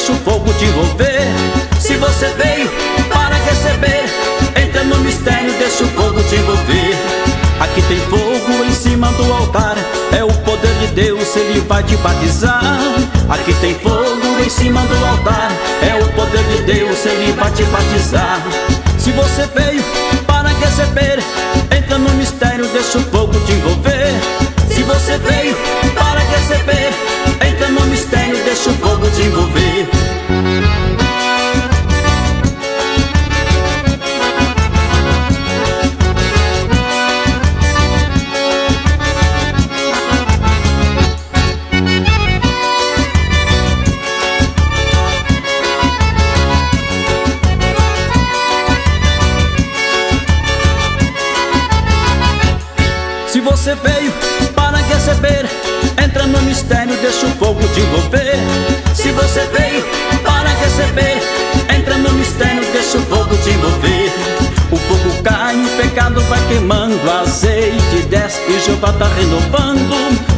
deixa o fogo te envolver Se você veio para receber Entra no mistério, deixa o fogo te envolver. Aqui tem fogo em cima do altar É o poder de Deus, Ele vai te batizar. Aqui tem fogo em cima do altar É o poder de Deus, Ele vai te batizar. Se você veio para receber Entra no mistério, deixa o fogo te envolver. Se você veio você veio para receber Entra no mistério, deixa o fogo te envolver. Se você veio para receber Entra no mistério, deixa o fogo te envolver. O fogo cai, o pecado vai queimando Azeite desce e Jeová tá renovando.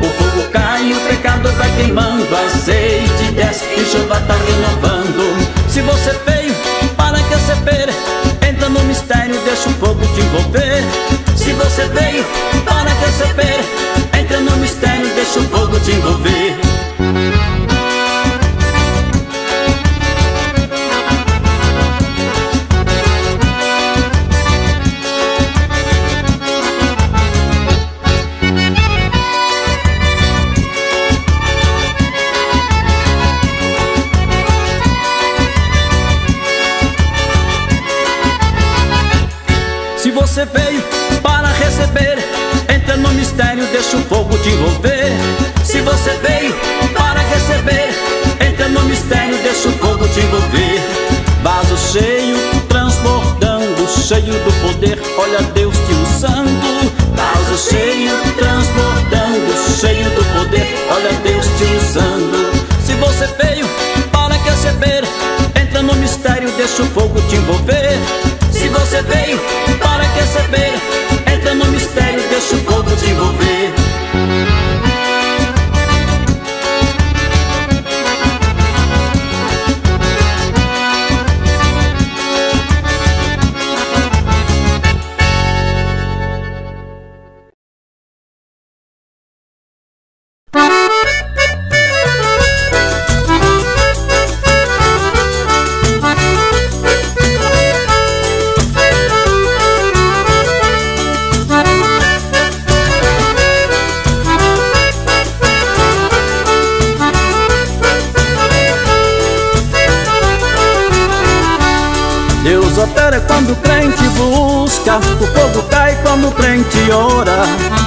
O fogo cai, o pecado vai queimando Azeite desce e Jeová tá renovando. Se você veio para receber Entra no mistério, deixa o fogo te envolver. Se você veio para receber Entra no mistério, deixa o fogo te envolver. Você veio para receber Entra no mistério, deixa o fogo te envolver. Se você veio para receber Entra no mistério, deixa o fogo te envolver. Vaso cheio, transbordando Cheio do poder, olha Deus te usando. Vaso cheio, transbordando Cheio do poder, olha Deus te usando. Se você veio para receber Entra no mistério, deixa o fogo te envolver. Se você veio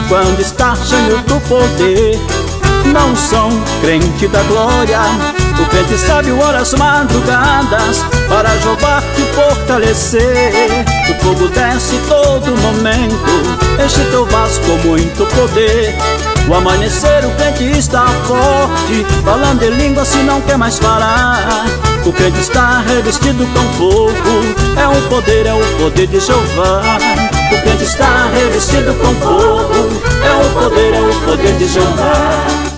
Quando está cheio do poder. Não são crente da glória O crente sabe ora as madrugadas Para Jeová te fortalecer. O fogo desce todo momento Enche teu vaso com muito poder. O amanhecer o crente está forte Falando em língua se não quer mais parar O crente está revestido com fogo É um poder, é o poder de Jeová O crente está revestido com fogo. É um poder, é o poder de Jeová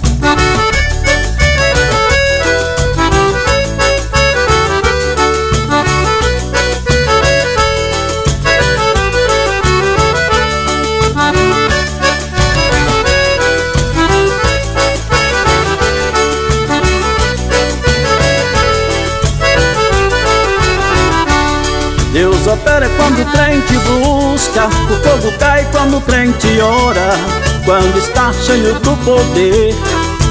Deus opera quando o crente busca O fogo cai quando o crente ora Quando está cheio do poder.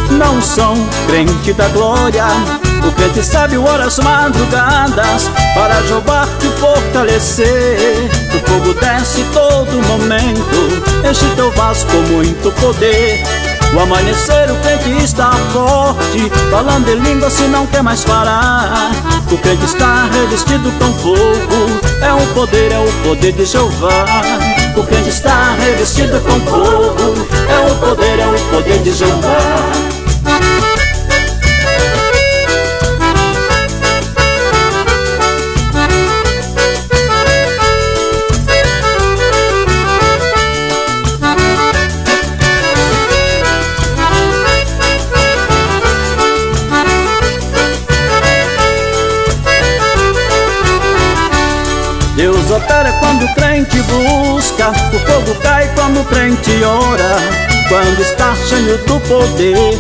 Não são crente da glória O crente sabe horas madrugadas Para Jeová te fortalecer. O fogo desce todo momento Enche teu vaso com muito poder o amanhecer o crente está forte Falando em língua se não quer mais parar. O crente está revestido com fogo É um poder, é o poder de Jeová. O crente está revestido com fogo É um poder, é o poder de Jeová quando o crente busca O fogo cai quando o crente ora. Quando está cheio do poder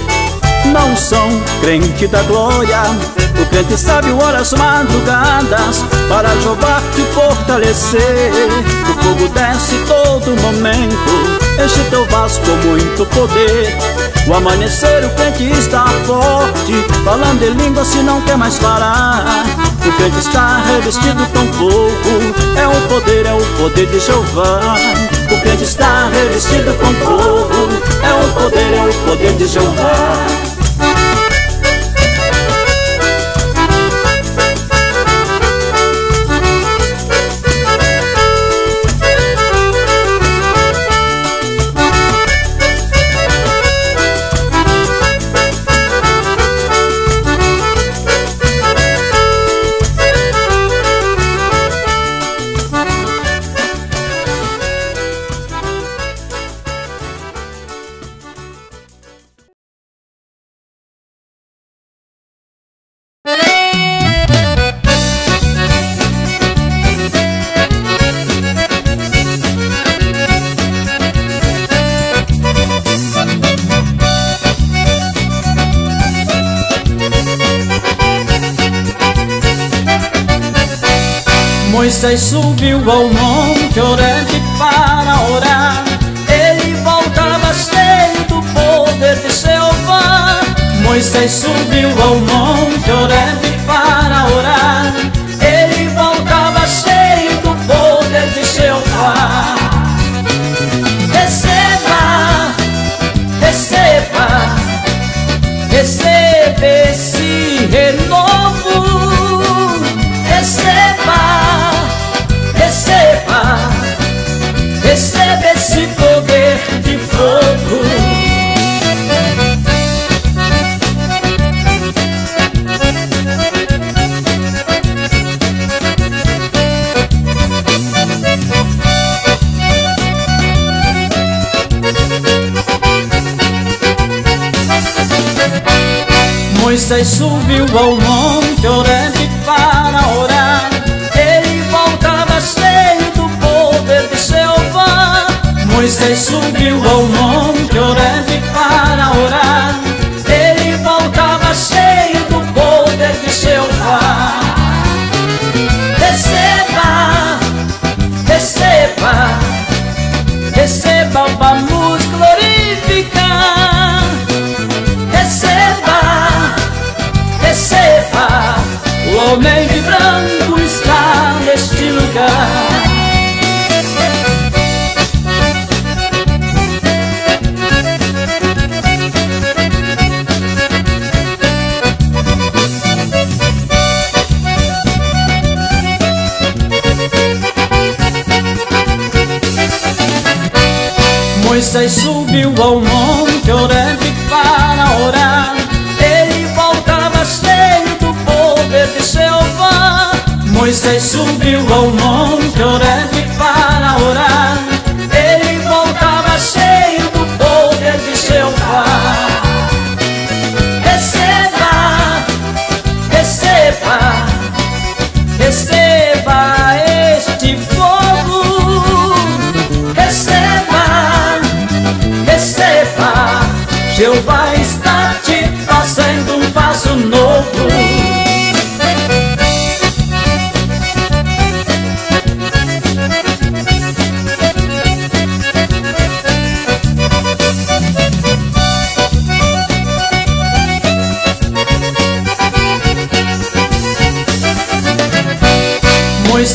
Não são crente da glória. O crente sabe ora as madrugadas Para Jeová te fortalecer. O fogo desce todo momento Enche teu vaso com muito poder O amanhecer o crente está forte Falando em língua se não quer mais parar O crente está revestido com fogo É o poder, é o poder de Jeová. O crente está revestido com fogo É o poder, é o poder de Jeová Moisés subiu ao monte Orante para orar. Ele voltava cheio do poder de Jeová Moisés subiu ao monte Orante Moisés subiu ao monte Orante para orar. Ele voltava cheio do poder de Jeová. Moisés subiu ao monte homem de branco está neste lugar. Moisés subiu ao monte Orante Moisés subiu ao para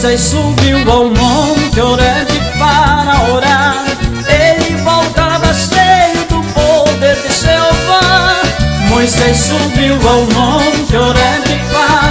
Moisés subiu ao monte Orante para orar. Ele voltava cheio do poder de Jeová. Moisés subiu ao monte Orante para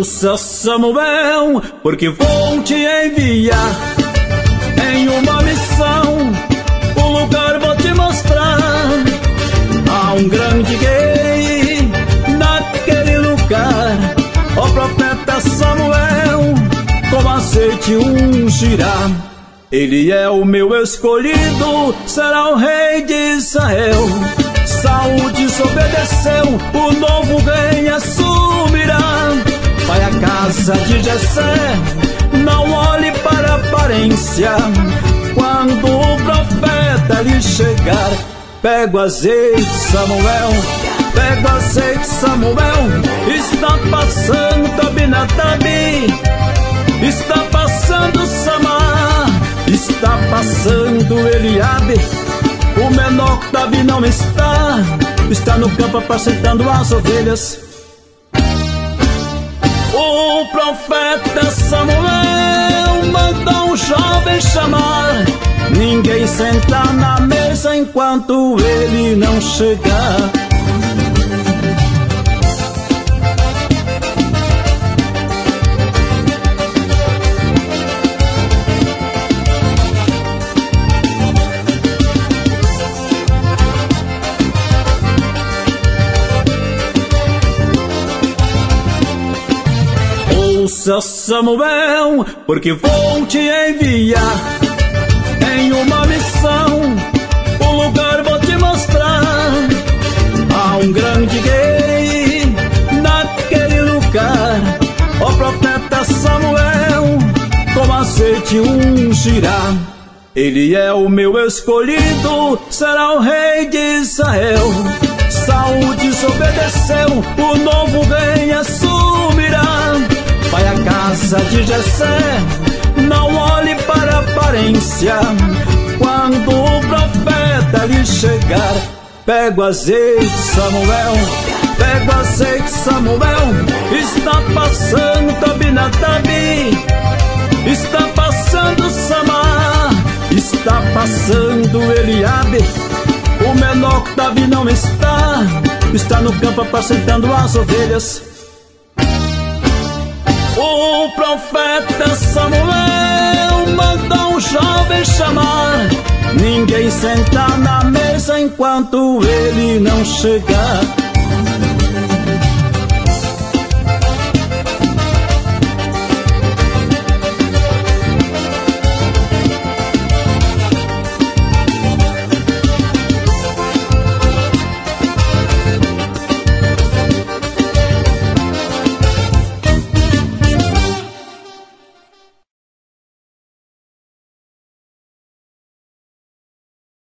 Ouça Samuel, porque vou te enviar em uma missão. Um lugar vou te mostrar. Há um grande gay naquele lugar. O profeta Samuel, com aceite ungirá. Ele é o meu escolhido, será o rei de Israel. Saúl desobedeceu, o novo rei assumirá. Vai à casa de Jessé, não olhe para a aparência. Quando o profeta lhe chegar, pega o azeite, Samuel. Pega o azeite, Samuel. Está passando Tabinatabi. Está passando Samar. Está passando Eliabe. O menor Davi não está, está no campo apacentando as ovelhas. O profeta Samuel mandou um jovem chamar. Ninguém senta na mesa enquanto ele não chegar. Ouça Samuel, porque vou te enviar em uma missão. Um lugar vou te mostrar. Há um grande gay naquele lugar. O profeta Samuel, com azeite ungirá. Ele é o meu escolhido, será o rei de Israel. Saúl desobedeceu, o novo rei assumirá. Vai à casa de Jessé, não olhe para a aparência. Quando o profeta lhe chegar, pega o azeite, Samuel. Pega o azeite, Samuel. Está passando Tabinatabi. Está passando Samar. Está passando Eliabe. O menor Davi não está. Está no campo apacentando as ovelhas. Profeta Samuel mandou um jovem chamar. Ninguém senta na mesa enquanto ele não chegar.